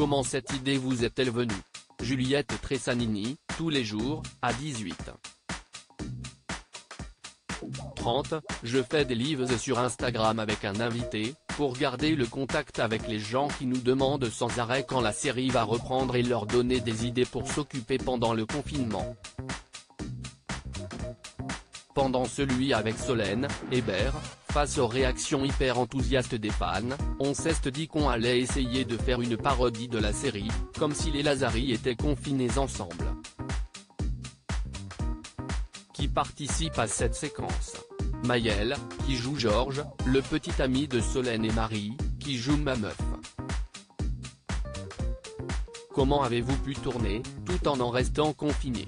Comment cette idée vous est-elle venue? Juliette Tressanini, tous les jours, à 18. 30, je fais des lives sur Instagram avec un invité, pour garder le contact avec les gens qui nous demandent sans arrêt quand la série va reprendre et leur donner des idées pour s'occuper pendant le confinement. Pendant celui avec Solène, Hébert, face aux réactions hyper enthousiastes des fans, on s'est dit qu'on allait essayer de faire une parodie de la série, comme si les Lazari étaient confinés ensemble. Qui participe à cette séquence? Maël, qui joue Georges, le petit ami de Solène et Marie, qui joue ma meuf. Comment avez-vous pu tourner, tout en en restant confiné?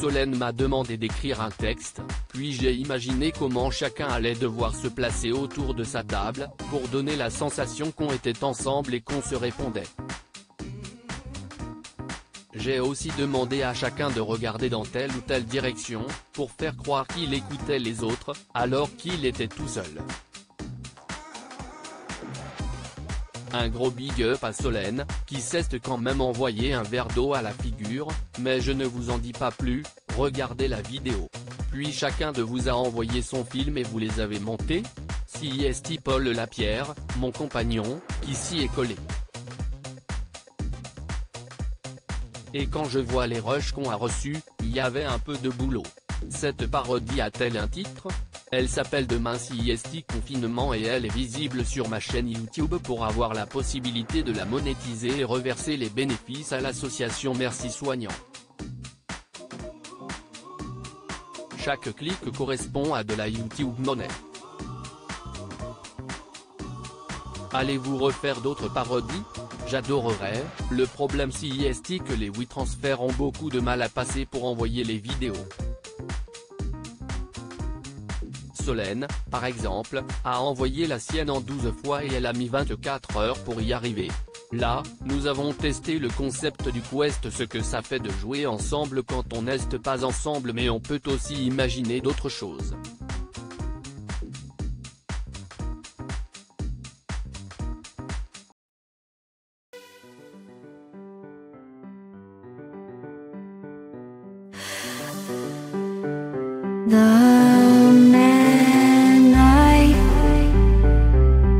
Solène m'a demandé d'écrire un texte, puis j'ai imaginé comment chacun allait devoir se placer autour de sa table, pour donner la sensation qu'on était ensemble et qu'on se répondait. J'ai aussi demandé à chacun de regarder dans telle ou telle direction, pour faire croire qu'il écoutait les autres, alors qu'il était tout seul. Un gros big up à Solène, qui s'est quand même envoyé un verre d'eau à la figure, mais je ne vous en dis pas plus, regardez la vidéo. Puis chacun de vous a envoyé son film et vous les avez montés? Si est Paul Lapierre, mon compagnon, qui s'y est collé? Et quand je vois les rushs qu'on a reçus, il y avait un peu de boulot. Cette parodie a-t-elle un titre? Elle s'appelle Demain CIST Confinement et elle est visible sur ma chaîne YouTube pour avoir la possibilité de la monétiser et reverser les bénéfices à l'association Merci Soignants. Chaque clic correspond à de la YouTube monnaie. Allez-vous refaire d'autres parodies? J'adorerais, le problème si que les WeTransfer ont beaucoup de mal à passer pour envoyer les vidéos? Solène, par exemple, a envoyé la sienne en 12 fois et elle a mis 24 heures pour y arriver. Là, nous avons testé le concept du Quest ce que ça fait de jouer ensemble quand on n'est pas ensemble mais on peut aussi imaginer d'autres choses.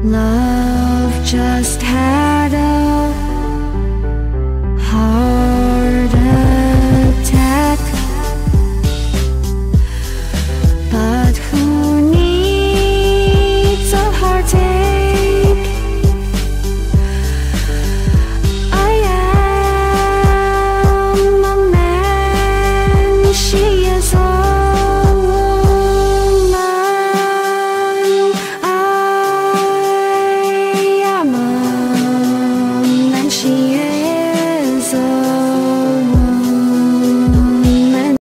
Love just had a heart.